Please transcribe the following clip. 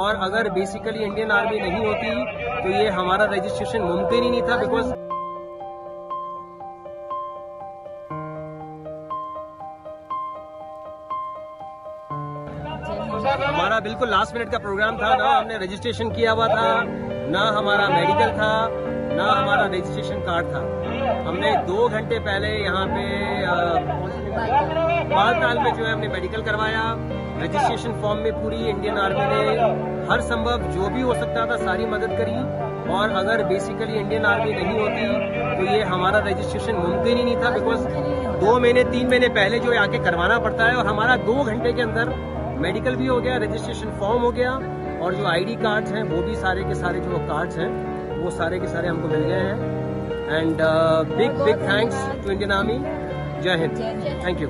और अगर basically Indian army नहीं होती तो ये हमारा रजिस्ट्रेशन मुमकिन ही नहीं था बिकॉज़ हमारा बिल्कुल लास्ट मिनट का प्रोग्राम था, ना हमने रजिस्ट्रेशन किया हुआ था, ना हमारा मेडिकल था, ना हमारा रजिस्ट्रेशन कार्ड था। हमने दो घंटे पहले यहाँ पे बालताल में जो है हमने मेडिकल करवाया। रजिस्ट्रेशन फॉर्म में पूरी इंडियन आर्मी ने हर संभव जो भी हो सकता था सारी मदद करी। और अगर बेसिकली इंडियन आर्मी नहीं होती तो ये हमारा रजिस्ट्रेशन मुमकिन ही नहीं था बिकॉज़ दो महीने तीन महीने पहले जो आके करवाना पड़ता है और हमारा दो घंटे के अंदर मेडिकल भी हो गया रजिस्ट्रेशन फॉर्म हो गया और जो आईडी कार्ड्स हैं वो भी सारे के सारे जो कार्ड्स हैं वो सारे के सारे हमको मिल गए हैं। And big big thanks to Indian army जय हिंद थैंक यू